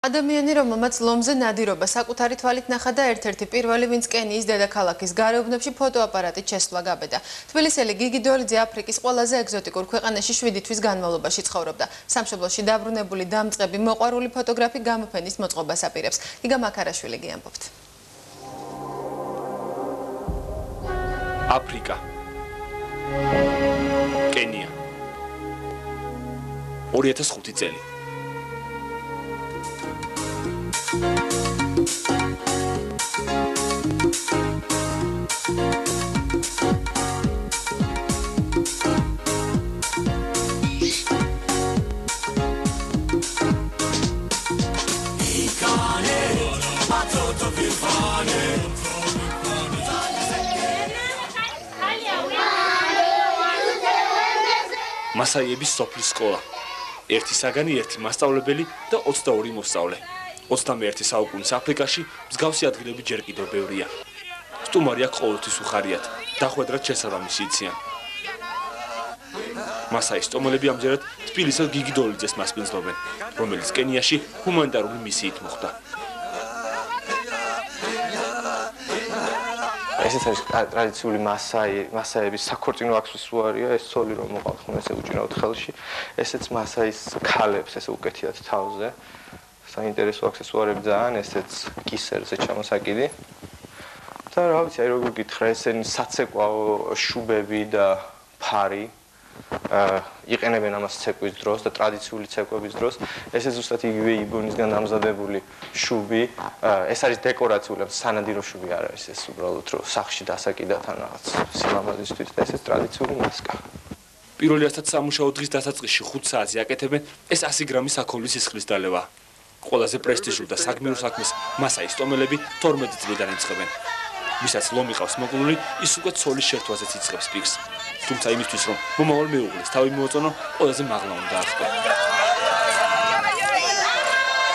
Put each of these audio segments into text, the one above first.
ადამიანი, რომელმაც ლომზე ნადირობა საკუთარი თვალით ნახა და ერთ-ერთი პირველი, ვინც კენიის დედაქალაქის გარეუბნებში ფოტოაპარატით შესვლა გაბედა. თბილისელი გიგი დოლიძე აფრიკის ყველაზე ეგზოტიკურ ქვეყანაში 7 თვის განმავლობაში ცხოვრობდა. სამშობლოში დაბრუნებული დამწყები მოყვარული ფოტოგრაფი გამოფენის მოწყობას აპირებს. გიგა მაქარაშვილი გიამბობთ. აფრიკა კენია 2005 წელი მასაიების სოფლის სკოლა. ერთი საგანი, ერთი მასწავლებელი და 22 მოსწავლე. 21 საუკუნის აფრიკაში მსგავსი ადგილები ჯერ კიდევ ბევრია. სტუმარი აქ ყოველთვის უხარიათ, დახვედრად შესაბამისი იციან. მასაის სტუმრები ამჯერად თბილისის გიგი დოლიძეს მასპინძლობენ, რომელიც კენიაში ჰუმანიტარული მისიით მოხვდა. ესეც არის ტრადიციული მასაი, მასაების საქორწინო აქსესუარია, ეს სოლი რომ მოყავთ ხომ ესე უჭირავთ ხელში. ესეც მასაის ქალებს ესე უკეთიათ თავზე. საინტერესო აქსესუარები ძალიან, ესეც კისერზე ჩამოსაკიდი. და რა ვიცი, აი როგორ გითხრა, ესენი საცეკვაო შუბები და ფარი. იყენებენ ამას ცეკვის დროს და ტრადიციული ცეკვების დროს. ესე ზუსტად იგივე იბონისგან ამზადებული შუბი, ეს არის დეკორაციული, სანადირო შუბი არ არის ეს უბრალოდ რომ სახში დასაკიდათ ან რაღაც სიმამაზისთვის და ეს ტრადიციული მასკა. პირველი ასეთ სამუშაო დღის დასაწყისში 5 საათზე აკეთებენ ეს 100 გრამის საქონლის სისხლის დალევა. ყველაზე პრესტიჟული და საგმირო საქმის მასაის ტომელები 12 წლიდან იწყებენ. ვისაც ლომი ყავს მოკლული, ის უკვე ცოლის შერთვაზეც იწყებს პიქს. თუმცა იმისთვის რომ მომავალ მეუღლეს თავი მოაწონო, ყველაზე მაღლა უნდა ახდე.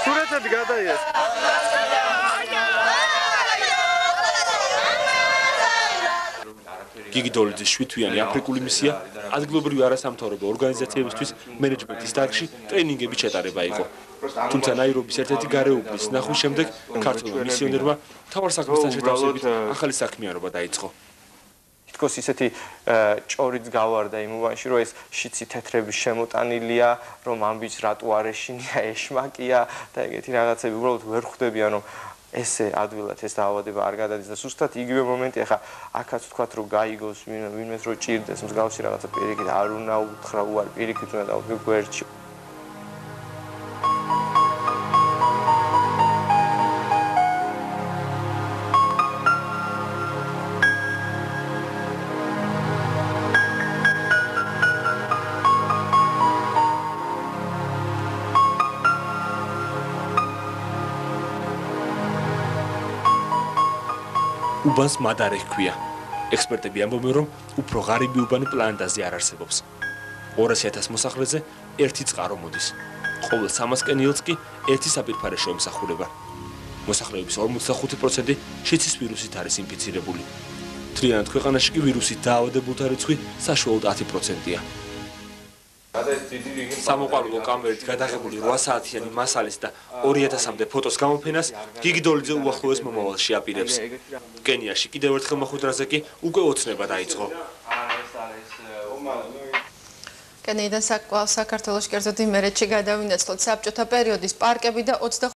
სურათად გადაიეს. გიგი დოლიძის შვიდთვიანი აფრიკული მისია ადგილობრივი არასამთავრობო ორგანიზაციებისთვის მენეჯმენტის დარგში ტრენინგები ჩატარება იყო. თუმცა ნაირობის ერთ-ერთი გარეუბნის ნახვის შემდეგ ქართულმა მისიონერმა თავარ საქმესთან შეთავსებით ახალი საქმიანობა დაიწყო. თქოს ისეთი ჭორიც გავარდა იმ უბანში რომ ეს შიცი თეთრები შემოტანილია რომ ამ ბიჭს რატო არ ეშინია ეშმაკია და ეგეთი რაღაცები უბრალოდ ვერ ხვდებიან რომ ესე ადვილად ეს დაავადება არ გადადის და სუსტად იგივე მომენტი ახლა აქაც თქვა რომ გაიგოს ვინმეს რო ჭირდეს მსგავსი რაღაცა პირიქით არ უნდა უთხრა უარ პირიქით უნდა დავდგე გვერდში უბანს მადარე ჰქვია. ექსპერტები ამბობენ, რომ უფრო ღარიბი უბანი პლანეტაზე არ არსებობს. 200000 მოსახლეზე ერთი წყარო მოდის. ყოველ 300 კენიელს კი ერთი საპირფარე შეემსახურება. მოსახლეობის 45% შიცის ვირუსით არის ინფიცირებული. თრიანად ქვეყანაში კი ვირუსით დაავადებულთა რიცხვი საშუალოდ 10%-ია. სამოყვარულო კამერით გადაღებული 8 საათიანი მასალის და 2000-მდე ფოტოს გამოფენას გიგიდოლიძე უახლოეს მომავალში აპირებს. კენიაში კიდევ ერთხელ მოხვედრაზე კი უკვე ოცნება დაიწყო. კენიიდან საქართველოს კერძოდ იმერეთში გადავინაცვლოთ საბჭოთა პერიოდის პარკები და 20